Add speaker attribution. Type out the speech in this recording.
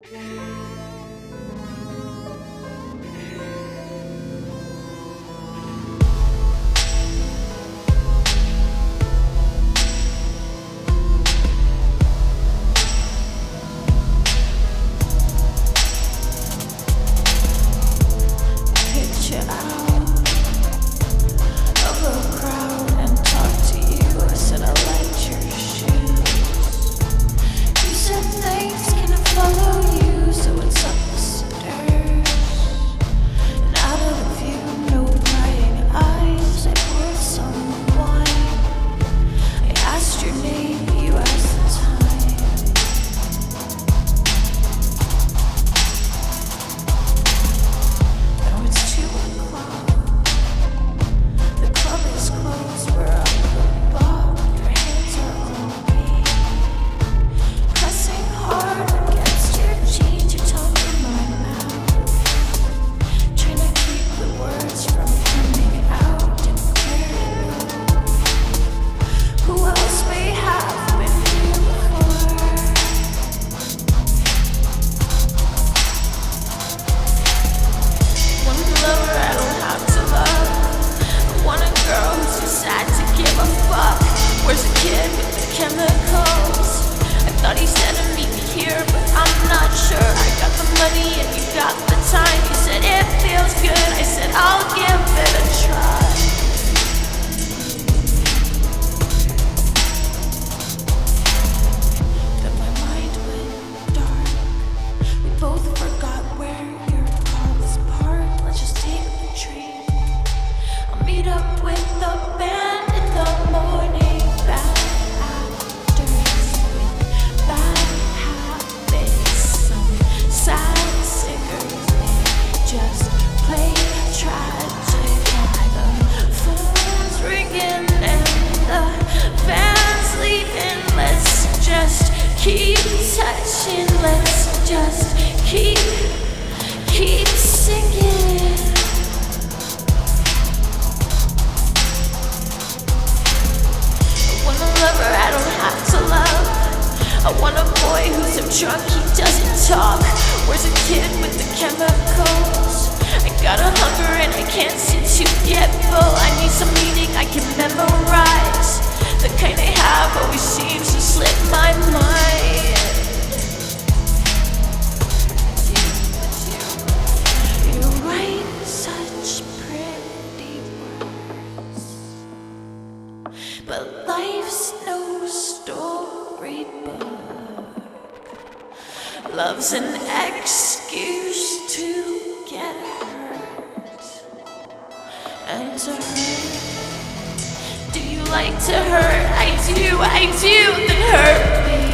Speaker 1: Yeah. Keep, keep singing. I want a lover I don't have to love. I want a boy who's drunk, he doesn't talk. Where's a kid with the chemical? Love's an excuse to get hurt and to hurt. Do you like to hurt? I do, I do. Then hurt me.